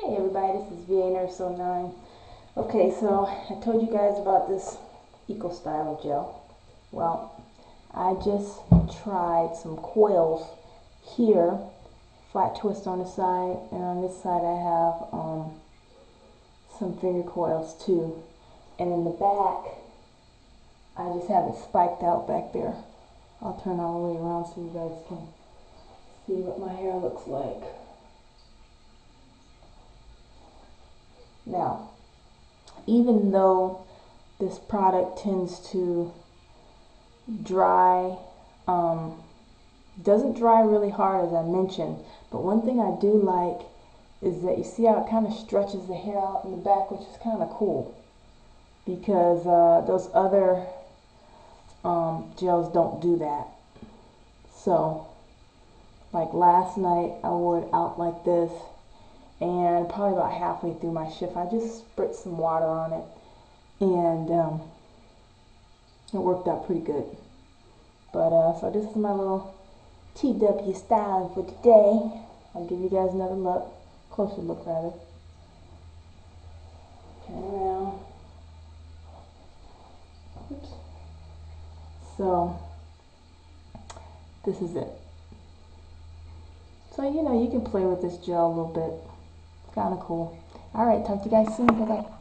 Hey everybody, this is VA Nurse 09. Okay, so I told you guys about this Eco Styler gel. Well, I just tried some coils here, flat twist on the side, and on this side I have um, some finger coils too. And in the back, I just have it spiked out back there. I'll turn all the way around so you guys can see what my hair looks like. Now, even though this product tends to dry, um, doesn't dry really hard as I mentioned, but one thing I do like is that you see how it kind of stretches the hair out in the back, which is kind of cool because uh, those other um, gels don't do that. So, like last night, I wore it out like this and probably about halfway through my shift, I just spritzed some water on it, and um, it worked out pretty good. But uh, so this is my little TWA styling for today. I'll give you guys another look, closer look rather. Turn around. Oops. So this is it. So you know you can play with this gel a little bit kind of cool. All right, talk to you guys soon. Bye bye.